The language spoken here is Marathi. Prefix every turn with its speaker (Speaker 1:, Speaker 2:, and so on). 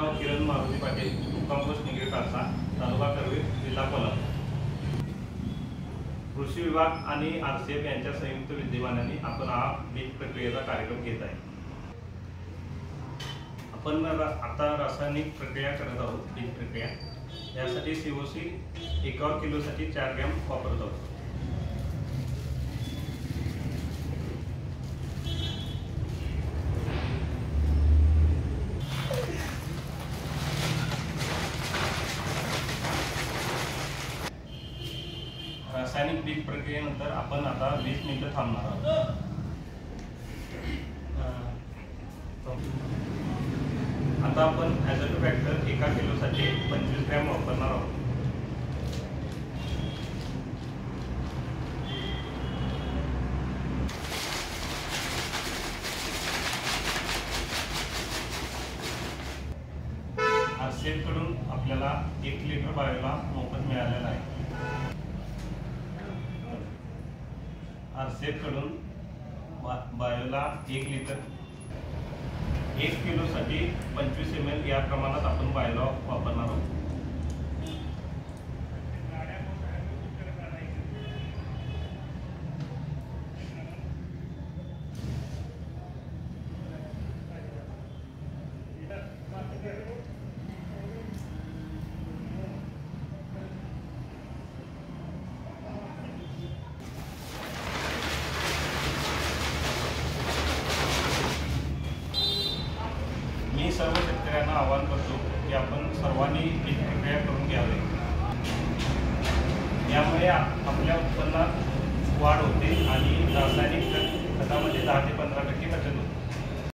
Speaker 1: नाव किरण मारुती पाटील मुक्काम पोस्ट निगडी कासा तालुका करवीर जिल्हा कोल्हापूर. कृषी विभाग आणि आर सी एफ यांच्या संयुक्त विद्यमानाने आपण हा बीज प्रक्रियेचा कार्यक्रम घेत आहे. आपण आता रासायनिक प्रक्रिया करत आहोत बीज प्रक्रिया. यासाठी सी ओ सी एकावर किलोसाठी चार ग्रॅम वापरत आहोत. रासायनिक बीज प्रक्रियेनंतर आपण आता वीस मिनिटं थांबणार आहोत. आता आपण ॲझोटो फॅक्टर एका किलोसाठी पंचवीस ग्रॅम वापरणार आहोत. आरसीएफकडून आपल्याला एक लिटर बायोला मोफत मिळालेला आहे. आरसीएफ बा- बायोला एक लिटर. एक किलोसाठी पंचवीस एम एल या प्रमाणात आपण बायोला वापरणार आहोत. मी सर्व शेतकऱ्यांना आवाहन करतो की आपण सर्वांनी पीक प्रक्रिया करून घ्यावे. यामुळे आपल्या उत्पन्नात वाढ होते आणि रासायनिक खत- खतामध्ये दहा ते पंधरा टक्के